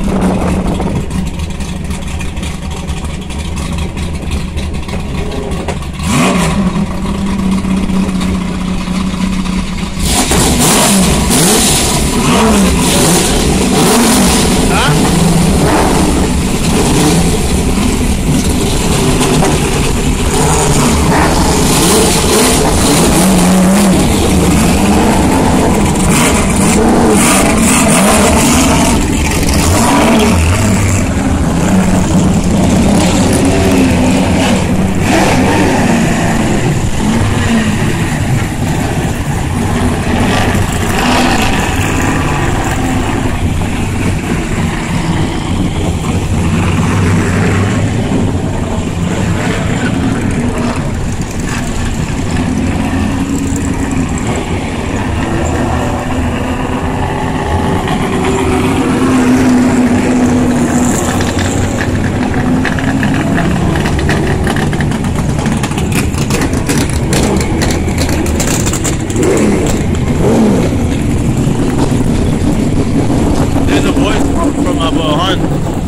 Thank behind.